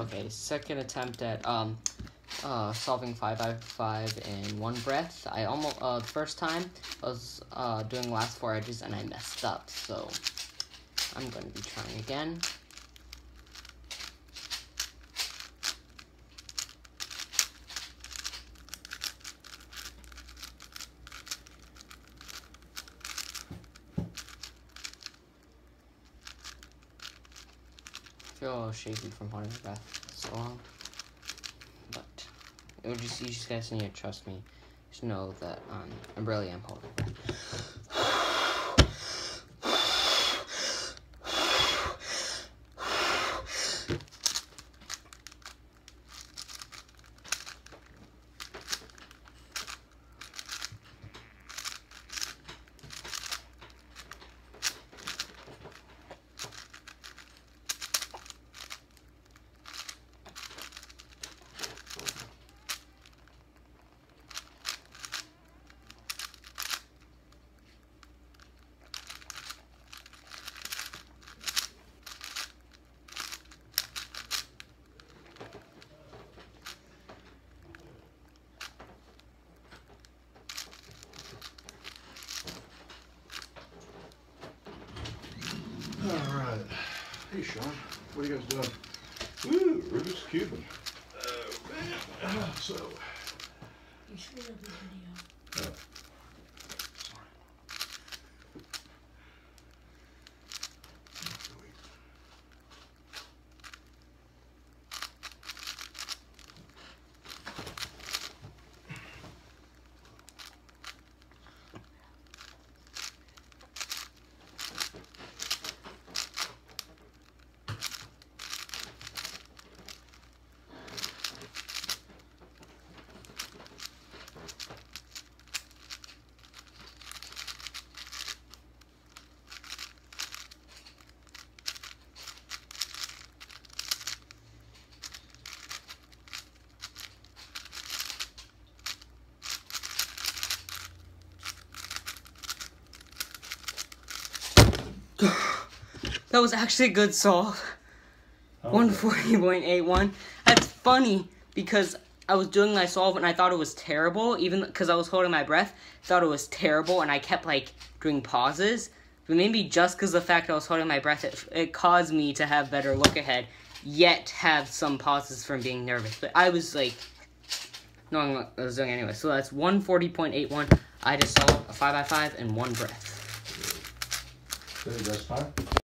Okay, second attempt at um uh solving five by five in one breath. I almost uh the first time I was uh doing last four edges and I messed up, so I'm gonna be trying again. Feel a little shaky from holding my breath so long. But it would just you just guys need to trust me. Just know that um I really am holding breath. Hey, Sean. What are you guys doing? Ooh, Rubik's Cubing. Oh, man. Uh, So, You screwed up the video. uh, That was actually a good solve. Oh. One forty point eight one. That's funny because I was doing my solve and I thought it was terrible, even because I was holding my breath. Thought it was terrible, and I kept like doing pauses. But maybe just because the fact I was holding my breath, it, it caused me to have better look ahead, yet have some pauses from being nervous. But I was like knowing what I was doing anyway. So that's one forty point eight one. I just solved a five by five in one breath. You guys time?